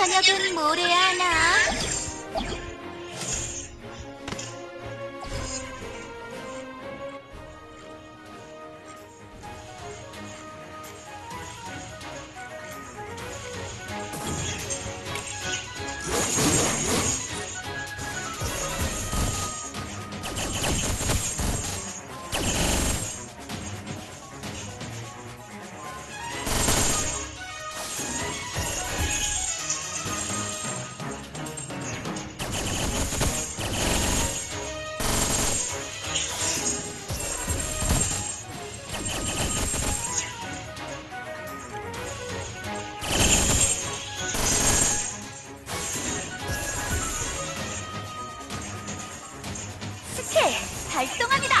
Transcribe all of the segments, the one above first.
저녁은 뭘 해야 하나? 발동합니다.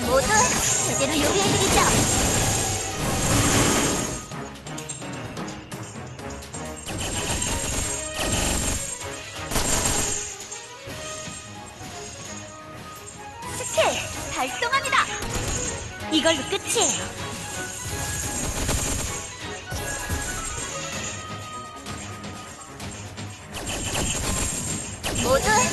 모두 제대로 요리해드리죠. 스킬 발동합니다. 이걸로 끝이에요. 모두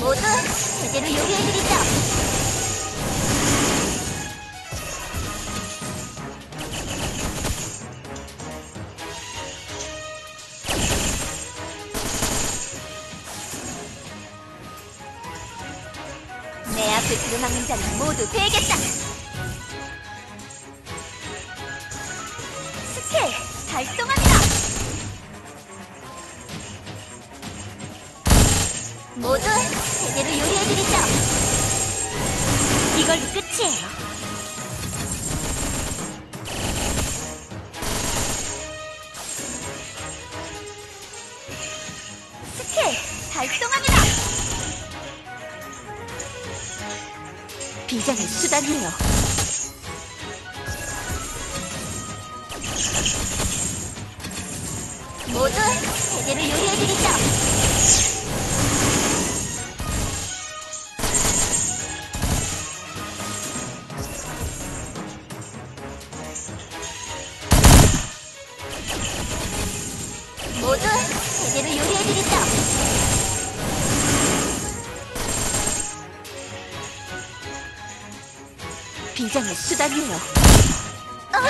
모두 제대로 요리해드리죠. 내 앞을 들어막는 자는 모두 되겠다. 스킬 발동합 끝이에요. 스킬 발동합니다. 비장의 수단이에요. 모두 제대로 요리해드리죠. 비장의 수단이에요. 아,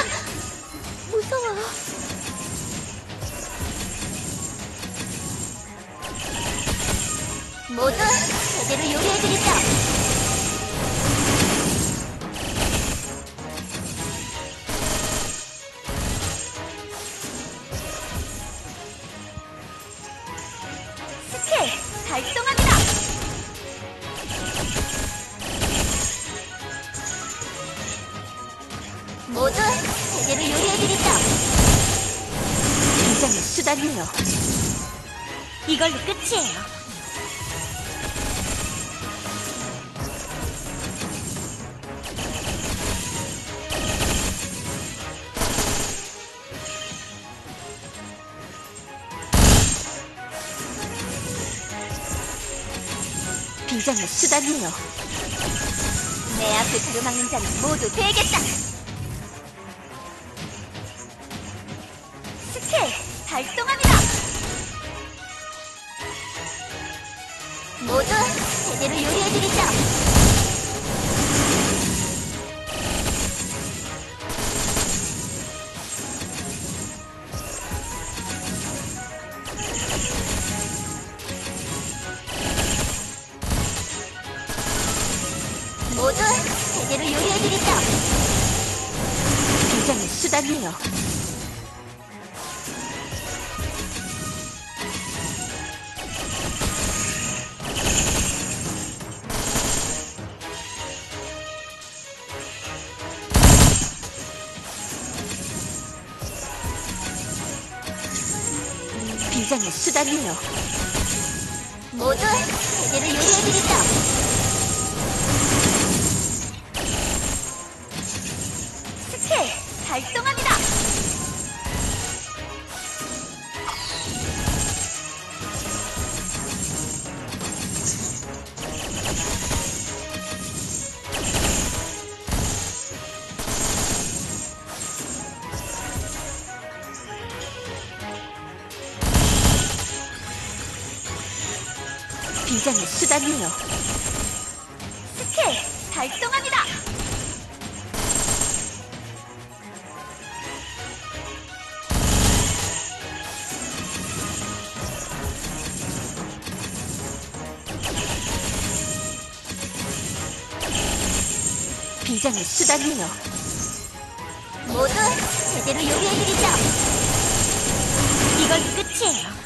무서워. 모두 제대로 요리해드리죠. 모두 제대로 요리해드리죠. 비장의 수단이에요. 이걸로 끝이에요. 비장의 수단이에요. 내 앞을 가로막는 자는 모두 되겠다. 발동합니다. 모두 제대로 요리해드리죠. 모두 제대로 요리해드리죠. 비장의 수단이에요. 비장의 수단이에요. 모두 제대로 요리해드리죠. 스킬 발동합니다. 비장의 수단이에요. 스킬 발동합니다. 비장의 수단이에요. 모두 제대로 요리해드리죠. 이건 끝이에요.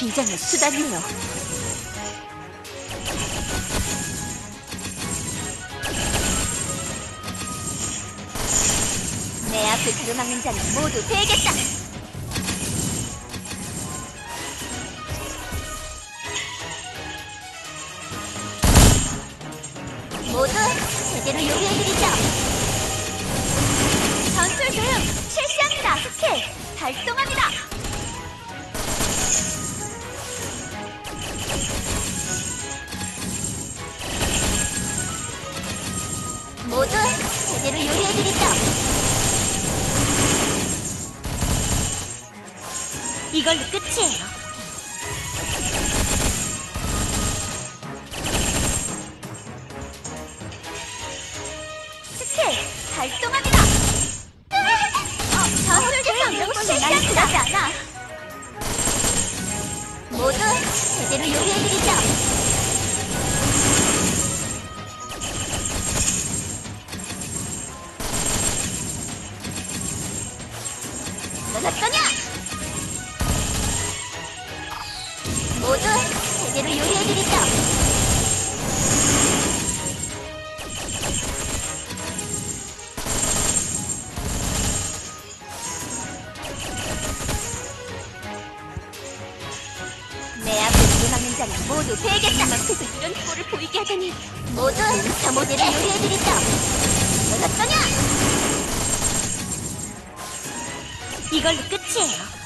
비장의 수단이에요. 내 앞을 가로막는 자는 모두 베겠다. 모두 제대로 요리해드리죠. 전술 교육 실시합니다. 스킬 발동합니다. 이걸로 끝이에요. 스킬 발동합니다. 어, 전술기상 실시합니다. 하지 않아. 모두 제대로 요리해드리죠. 넌 어떠냐? 모두 제대로 요리해드리죠. 내 앞을 가로막는 자는 모두 베겠다. 앞에서 이런 꼴을 보이게 하다니 모두 제대로 요리해드리죠. 넌 어떠냐? 이걸로 끝이에요.